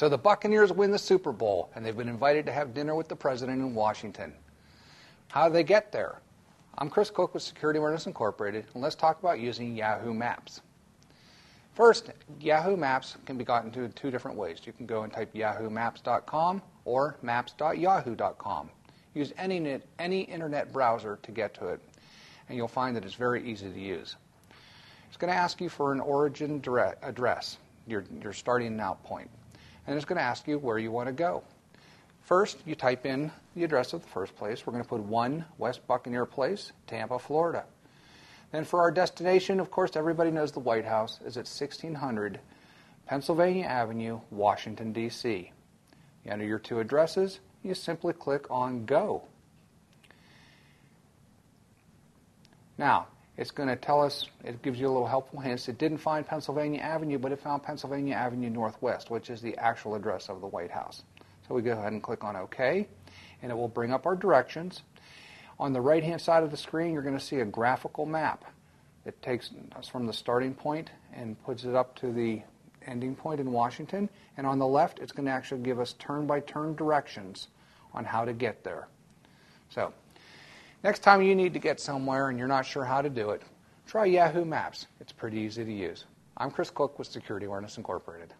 So the Buccaneers win the Super Bowl, and they've been invited to have dinner with the president in Washington. How do they get there? I'm Chris Cook with Security Awareness Incorporated, and let's talk about using Yahoo Maps. First, Yahoo Maps can be gotten to two different ways. You can go and type yahoomaps.com or maps.yahoo.com. Use any, any internet browser to get to it, and you'll find that it's very easy to use. It's going to ask you for an origin address, your, your starting out point, and it's going to ask you where you want to go. First, you type in the address of the first place. We're going to put 1 West Buccaneer Place, Tampa, Florida. Then for our destination, of course, everybody knows the White House is at 1600 Pennsylvania Avenue, Washington, D.C. You enter your two addresses, you simply click on Go. Now, it's going to tell us, it gives you a little helpful hint. It didn't find Pennsylvania Avenue, but it found Pennsylvania Avenue Northwest, which is the actual address of the White House. So we go ahead and click on OK, and it will bring up our directions. On the right hand side of the screen, you're going to see a graphical map. It takes us from the starting point and puts it up to the ending point in Washington. And on the left, it's going to actually give us turn by turn directions on how to get there. So, next time you need to get somewhere and you're not sure how to do it, try Yahoo Maps. It's pretty easy to use. I'm Chris Cook with Security Awareness Incorporated.